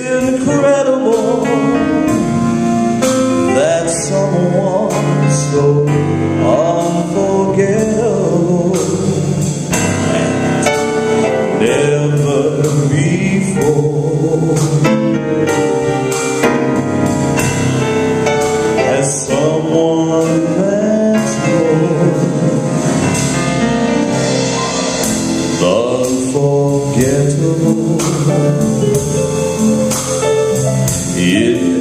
It's incredible that someone so unforgettable never before has someone unforgettable.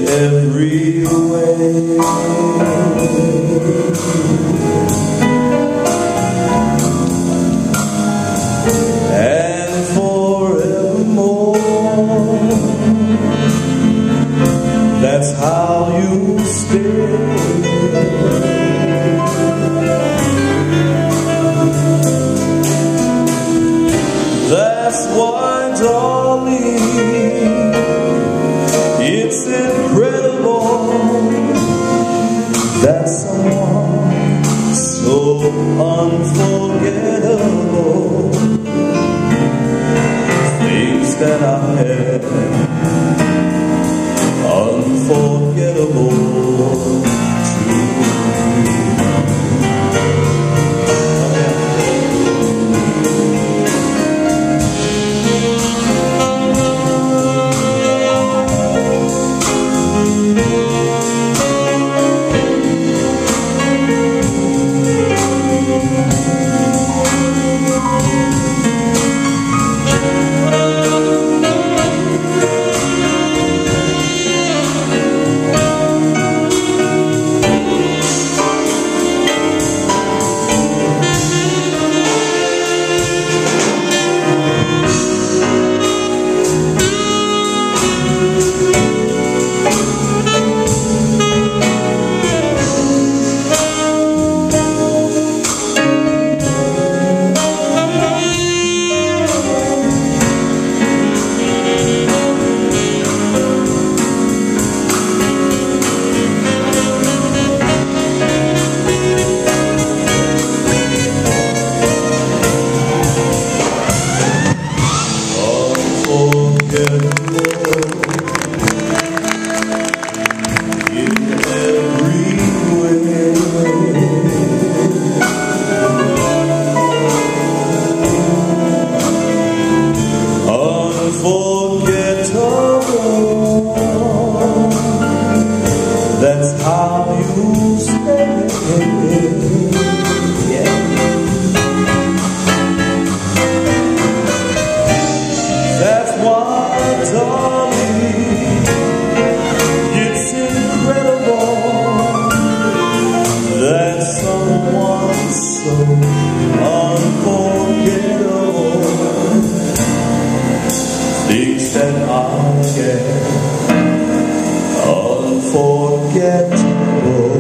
Every way. And forevermore, that's how you stay. That's why, darling, so unforgettable. Things that I had unforgettable Things that I'll Unforgettable